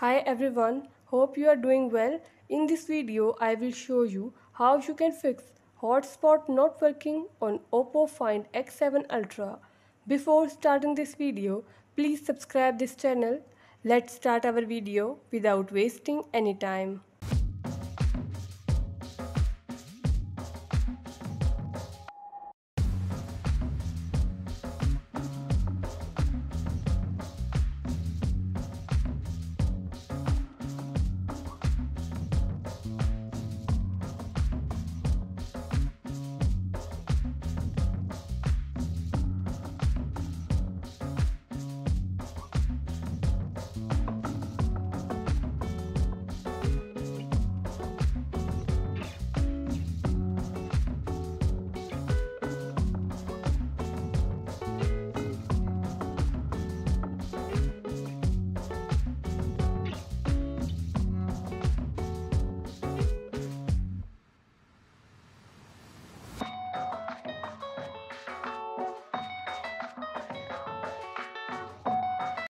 Hi everyone, hope you are doing well. In this video, I will show you how you can fix hotspot not working on Oppo Find X7 Ultra. Before starting this video, please subscribe this channel. Let's start our video without wasting any time.